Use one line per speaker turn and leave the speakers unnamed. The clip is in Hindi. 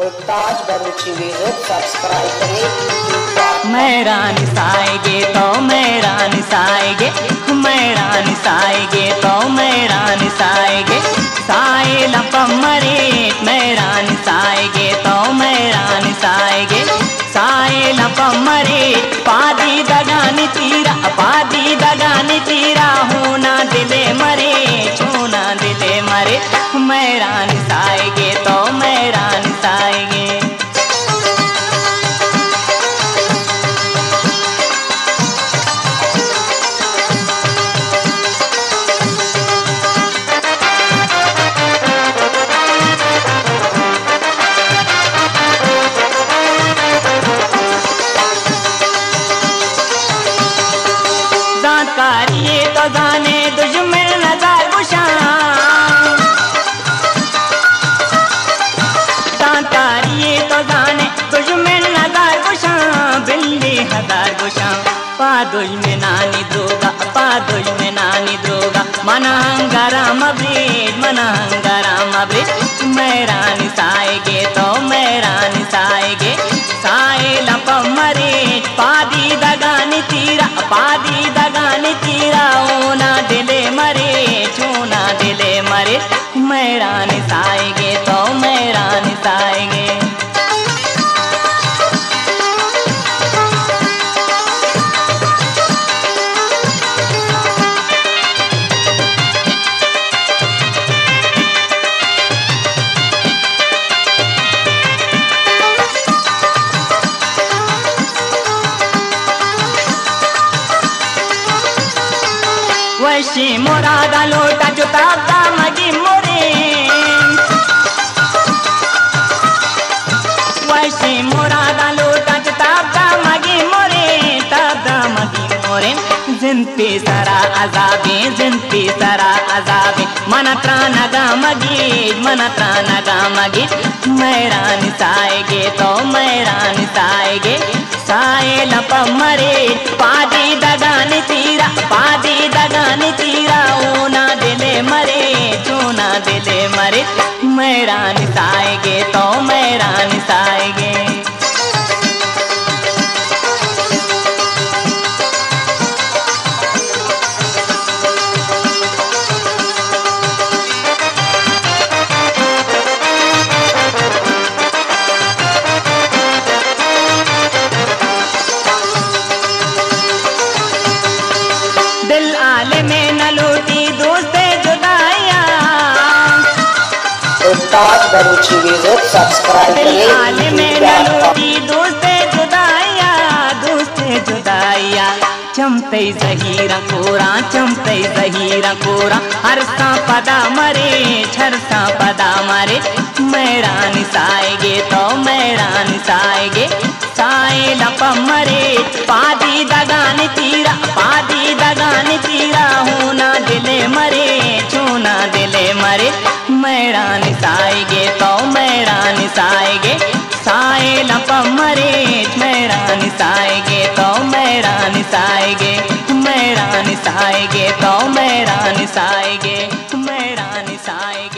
ताज बरूची
निसाएगे तो मेरा निसाएगे मेरा निसाएगे तो मेरा निसाएगे साए लपमरे मेरा निसाएगे तो मेरा निसाएगे साए लपमरे पादी दगानी तीरा, पादी दगानी तीरा, होना दिले मरे। पादुज में नानी द्रोगा पादुज में नानी द्रोगा। मन हंगाराम ब्रीड मन हंगाराम ब्रीड मेरा निसाएगे तो मेरा निसाएगे साए लप मरे, पादी दगानी तीरा, पादी दगानी तीरा। ओना दिले मरे चूना दिले मरे। मेरा वैशी मोरादा लोटा जुताबदा मगी मोरे। वैशी लोटा मोरे ताबदा मगी मोरे। जिनपी सरा अजाबे जिनपी सरा अजाबे। मन त्रानगा मगी, मन त्रानगा मगी। मेरा निसाएगे तो मेरा निसाएगे। साए लप मरे, पादी दगानी मेरा निसाएगे तो मैं रानी दिल
ताज बरूची म्यूज़िक सब्सक्राइब करें।
लूटी दोस्ते जुदाइया चमते जहीरा कोरा चमते जहीरा कोरा। हर सा पदा मरे छर सा पदा मरे। मेरा निसाएगे तो मेरा निसाएगे। साए लप मरे पादी दगानी तीरा। मरीच मैरान साएगे तो मैरान साएगे मैरान साएगे तो मैरान साएगे मेरा साएगे